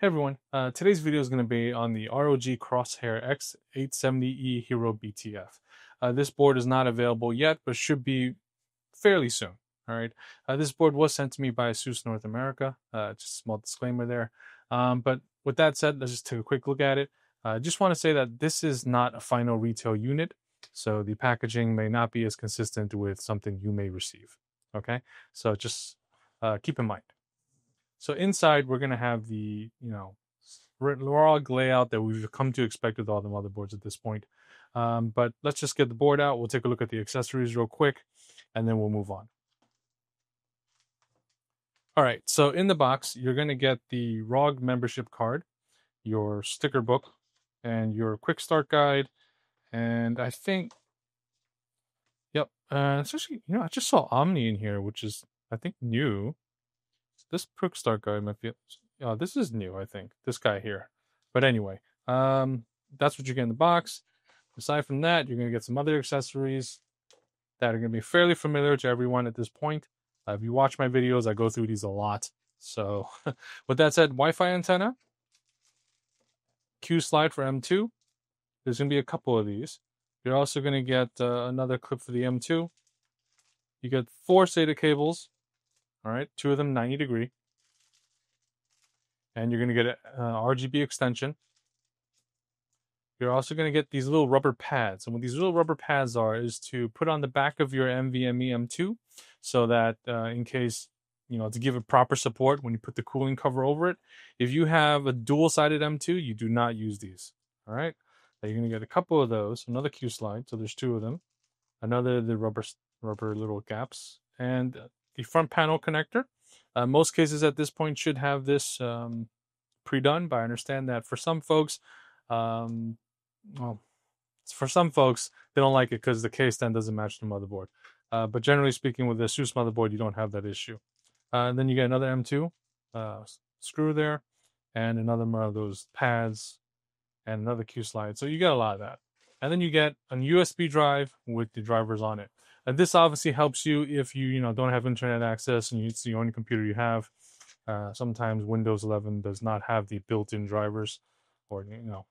Hey everyone, uh, today's video is going to be on the ROG Crosshair X870E Hero BTF. Uh, this board is not available yet, but should be fairly soon. All right, uh, this board was sent to me by ASUS North America. Uh, just a small disclaimer there. Um, but with that said, let's just take a quick look at it. I just want to say that this is not a final retail unit, so the packaging may not be as consistent with something you may receive. Okay, so just uh, keep in mind. So inside, we're going to have the, you know, log layout that we've come to expect with all the motherboards at this point. Um, but let's just get the board out. We'll take a look at the accessories real quick, and then we'll move on. All right, so in the box, you're going to get the ROG membership card, your sticker book, and your quick start guide. And I think, yep, uh, especially, you know, I just saw Omni in here, which is, I think, new. This quick start guy might be. Oh, this is new, I think. This guy here. But anyway, um, that's what you get in the box. Aside from that, you're going to get some other accessories that are going to be fairly familiar to everyone at this point. Uh, if you watch my videos, I go through these a lot. So, with that said, Wi Fi antenna, Q slide for M2. There's going to be a couple of these. You're also going to get uh, another clip for the M2. You get four SATA cables all right, two of them 90 degree. And you're going to get an RGB extension. You're also going to get these little rubber pads. And what these little rubber pads are is to put on the back of your NVMe M2 so that uh, in case, you know, to give it proper support when you put the cooling cover over it. If you have a dual sided M2, you do not use these. All right. Now you're going to get a couple of those, another Q slide. So there's two of them, another the rubber, rubber little gaps, and the front panel connector. Uh, most cases at this point should have this um, pre-done, but I understand that for some folks, um, well, for some folks, they don't like it because the case then doesn't match the motherboard. Uh, but generally speaking, with the ASUS motherboard, you don't have that issue. Uh, and then you get another M2 uh, screw there, and another one of those pads, and another Q slide. So you get a lot of that. And then you get a USB drive with the drivers on it. And this obviously helps you if you you know don't have internet access and it's the only computer you have. Uh, sometimes Windows 11 does not have the built-in drivers, or you know.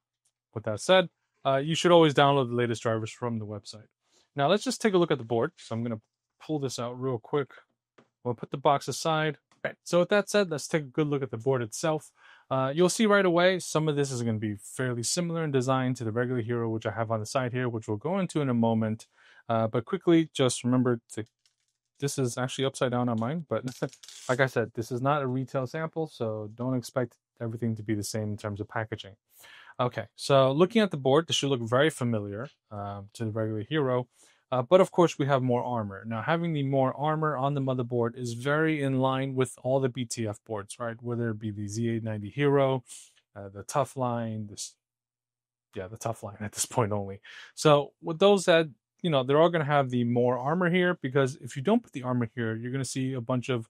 With that said, uh, you should always download the latest drivers from the website. Now let's just take a look at the board. So I'm going to pull this out real quick. We'll put the box aside. So with that said, let's take a good look at the board itself. Uh, you'll see right away some of this is going to be fairly similar in design to the regular Hero, which I have on the side here, which we'll go into in a moment. Uh, but quickly, just remember to this is actually upside down on mine, but like I said, this is not a retail sample, so don't expect everything to be the same in terms of packaging. Okay, so looking at the board, this should look very familiar uh, to the regular Hero, uh, but of course we have more armor. Now having the more armor on the motherboard is very in line with all the BTF boards, right? Whether it be the Z890 Hero, uh, the TUF line, this yeah, the TUF Line at this point only. So with those said, you know, they're all going to have the more armor here because if you don't put the armor here, you're going to see a bunch of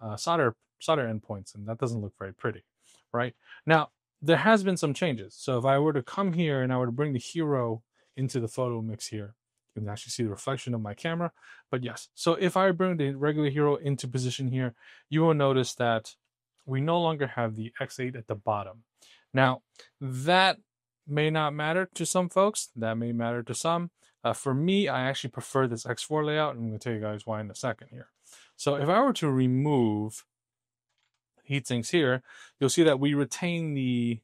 uh, solder solder endpoints, and that doesn't look very pretty, right? Now, there has been some changes. So if I were to come here and I were to bring the hero into the photo mix here, you can actually see the reflection of my camera. But yes, so if I bring the regular hero into position here, you will notice that we no longer have the X8 at the bottom. Now, that may not matter to some folks. That may matter to some. Uh, for me, I actually prefer this X4 layout, and I'm going to tell you guys why in a second here. So if I were to remove heatsinks here, you'll see that we retain the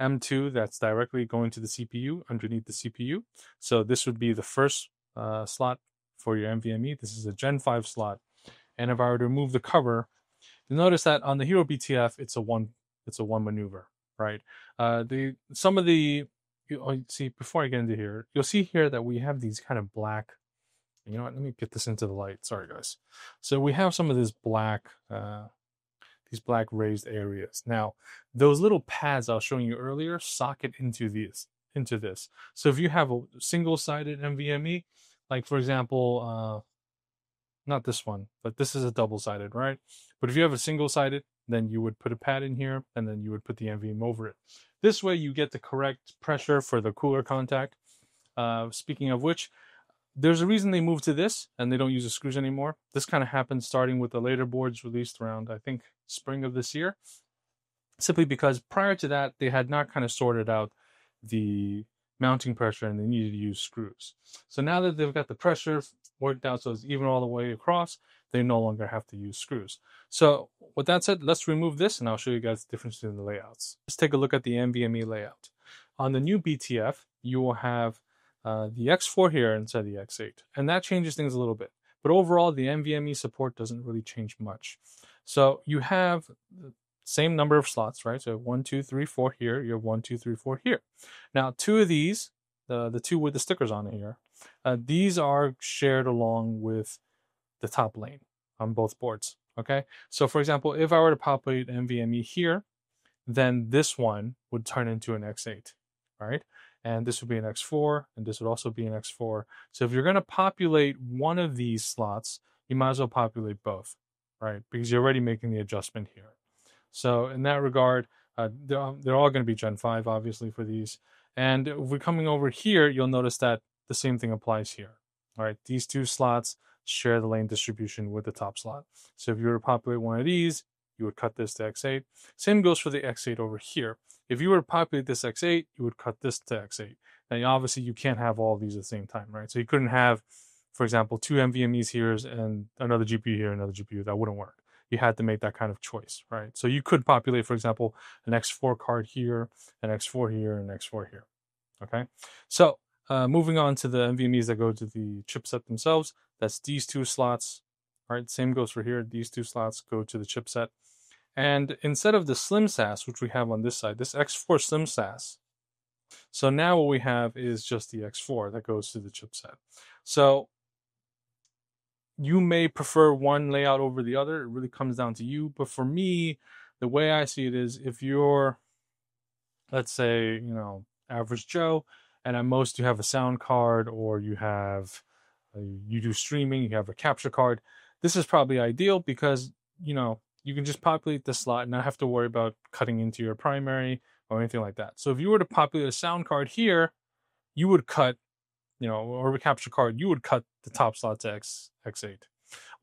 M2 that's directly going to the CPU underneath the CPU. So this would be the first uh, slot for your NVMe. This is a Gen 5 slot. And if I were to remove the cover, you'll notice that on the Hero BTF, it's a one it's a one maneuver, right? Uh, the some of the you oh, see before I get into here, you'll see here that we have these kind of black. You know what? Let me get this into the light. Sorry, guys. So we have some of this black, uh, these black raised areas. Now, those little pads I was showing you earlier socket into these, into this. So if you have a single-sided NVMe, like for example, uh, not this one, but this is a double-sided, right? But if you have a single-sided, then you would put a pad in here, and then you would put the NVMe over it. This way you get the correct pressure for the cooler contact. Uh, speaking of which, there's a reason they moved to this and they don't use the screws anymore. This kind of happened starting with the later boards released around, I think, spring of this year. simply because prior to that, they had not kind of sorted out the mounting pressure and they needed to use screws. So now that they've got the pressure worked out so it's even all the way across, they no longer have to use screws. So with that said, let's remove this and I'll show you guys the difference in the layouts. Let's take a look at the NVMe layout. On the new BTF, you will have uh, the X4 here instead of the X8, and that changes things a little bit. But overall, the NVMe support doesn't really change much. So you have the same number of slots, right? So one, two, three, four here. You have one, two, three, four here. Now, two of these, the the two with the stickers on it here, uh, these are shared along with the top lane on both boards. Okay. So for example, if I were to populate NVMe here, then this one would turn into an X8, right? And this would be an X4, and this would also be an X4. So if you're going to populate one of these slots, you might as well populate both, right? Because you're already making the adjustment here. So in that regard, uh, they're, they're all going to be Gen 5, obviously, for these. And if we're coming over here, you'll notice that the same thing applies here. All right, these two slots share the lane distribution with the top slot. So if you were to populate one of these, you would cut this to X8. Same goes for the X8 over here. If you were to populate this X8, you would cut this to X8. Now, obviously, you can't have all of these at the same time, right? So you couldn't have, for example, two NVMEs here and another GPU here, another GPU. That wouldn't work. You had to make that kind of choice, right? So you could populate, for example, an X4 card here, an X4 here, and an X4 here. Okay. So uh, moving on to the NVMEs that go to the chipset themselves, that's these two slots. All right, same goes for here. These two slots go to the chipset. And instead of the SlimSAS, which we have on this side, this X4 SlimSAS, so now what we have is just the X4 that goes to the chipset. So you may prefer one layout over the other. It really comes down to you. But for me, the way I see it is if you're, let's say, you know, average Joe, and at most you have a sound card or you have, uh, you do streaming, you have a capture card, this is probably ideal because, you know, you can just populate the slot and not have to worry about cutting into your primary or anything like that. So if you were to populate a sound card here, you would cut, you know, or a capture card, you would cut the top slot to X X8.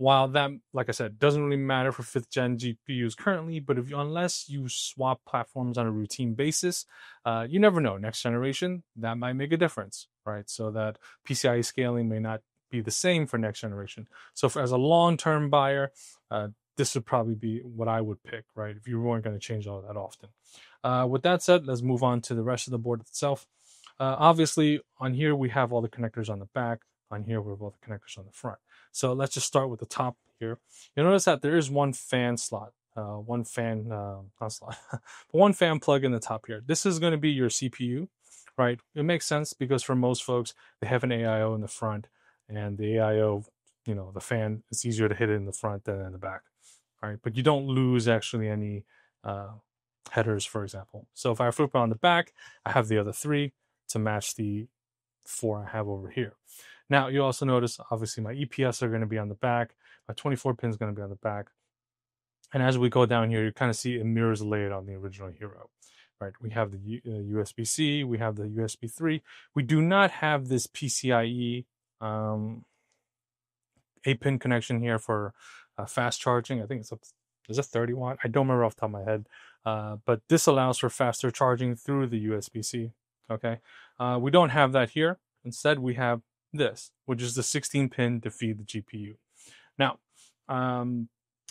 While that, like I said, doesn't really matter for fifth gen GPUs currently, but if you, unless you swap platforms on a routine basis, uh, you never know. Next generation, that might make a difference, right? So that PCIe scaling may not be the same for next generation. So for, as a long term buyer, uh, this would probably be what I would pick, right? If you weren't going to change all that often. Uh, with that said, let's move on to the rest of the board itself. Uh, obviously, on here we have all the connectors on the back. On here we have all the connectors on the front. So let's just start with the top here. You'll notice that there is one fan slot, uh, one fan, uh, not slot, but one fan plug in the top here. This is going to be your CPU, right? It makes sense because for most folks, they have an AIO in the front and the AIO, you know, the fan, it's easier to hit it in the front than in the back, right? But you don't lose actually any uh, headers, for example. So if I flip on the back, I have the other three to match the four I have over here. Now you also notice obviously my EPS are going to be on the back, my 24 pin is going to be on the back. And as we go down here, you kind of see it mirrors laid on the original Hero. Right, we have the uh, USB-C, we have the USB 3. We do not have this PCIe um, 8-pin connection here for uh, fast charging. I think it's a is a 30 watt. I don't remember off the top of my head, uh, but this allows for faster charging through the USB-C. Okay, uh, we don't have that here. Instead, we have this, which is the 16 pin to feed the GPU. Now, um,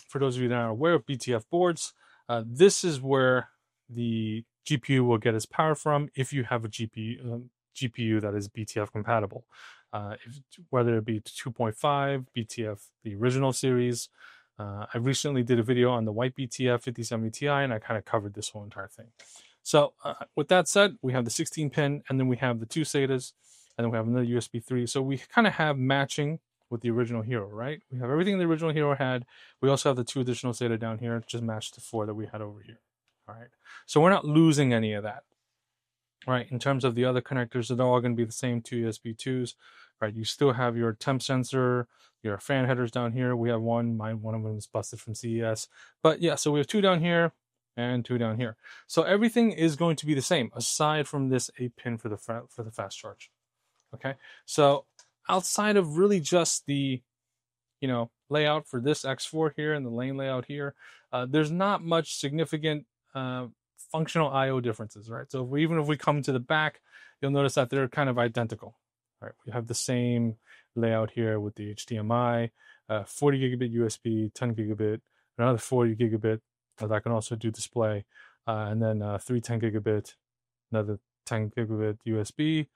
for those of you that are aware of BTF boards, uh, this is where the GPU will get its power from if you have a GPU, um, GPU that is BTF compatible. Uh, if, whether it be 2.5, BTF, the original series. Uh, I recently did a video on the white BTF 5070 Ti, and I kind of covered this whole entire thing. So, uh, with that said, we have the 16 pin, and then we have the two SATAs and then we have another USB 3. So we kind of have matching with the original Hero, right? We have everything the original Hero had. We also have the two additional SATA down here, just matched the four that we had over here. All right. So we're not losing any of that. Right. In terms of the other connectors, they're all going to be the same two USB 2s. Right. You still have your temp sensor, your fan headers down here. We have one. Mine, one of them is busted from CES. But yeah, so we have two down here and two down here. So everything is going to be the same aside from this 8 pin for the for the fast charge. Okay, so outside of really just the, you know, layout for this X4 here and the lane layout here, uh, there's not much significant uh, functional I/O differences, right? So if we, even if we come to the back, you'll notice that they're kind of identical. Right, we have the same layout here with the HDMI, uh, 40 gigabit USB, 10 gigabit, another 40 gigabit that can also do display, uh, and then uh, 310 gigabit, another 10 gigabit USB,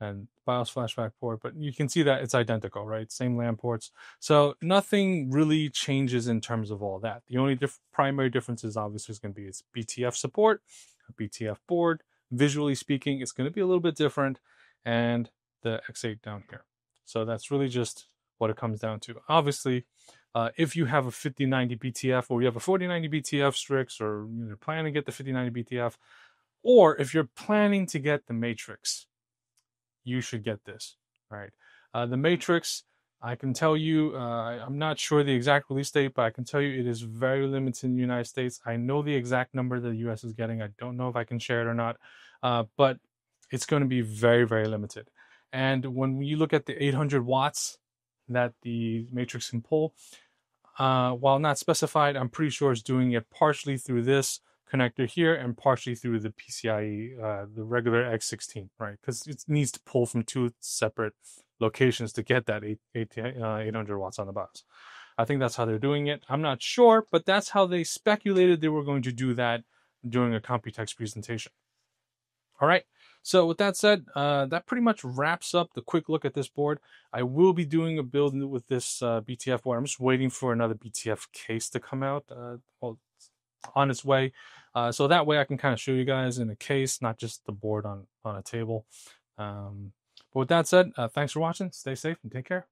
and BIOS flashback port. But you can see that it's identical, right? Same LAN ports. So nothing really changes in terms of all that. The only primary difference is obviously is going to be its BTF support, BTF board. Visually speaking, it's going to be a little bit different, and the X8 down here. So that's really just what it comes down to. Obviously, uh, if you have a 5090 BTF or you have a 4090 BTF Strix or you're planning to get the 5090 BTF, or if you're planning to get the Matrix, you should get this. Right? Uh, the Matrix, I can tell you, uh, I'm not sure the exact release date, but I can tell you it is very limited in the United States. I know the exact number that the US is getting. I don't know if I can share it or not, uh, but it's going to be very, very limited. And when you look at the 800 watts that the Matrix can pull, uh, while not specified, I'm pretty sure it's doing it partially through this connector here and partially through the PCIe, uh, the regular X16, right? Because it needs to pull from two separate locations to get that 8, 8, uh, 800 watts on the box. I think that's how they're doing it. I'm not sure, but that's how they speculated they were going to do that during a Computex presentation. All right. So with that said, uh, that pretty much wraps up the quick look at this board. I will be doing a build with this uh, BTF board. I'm just waiting for another BTF case to come out. Uh, well, on its way. Uh, so that way I can kind of show you guys in a case, not just the board on, on a table. Um, but with that said, uh, thanks for watching. Stay safe and take care.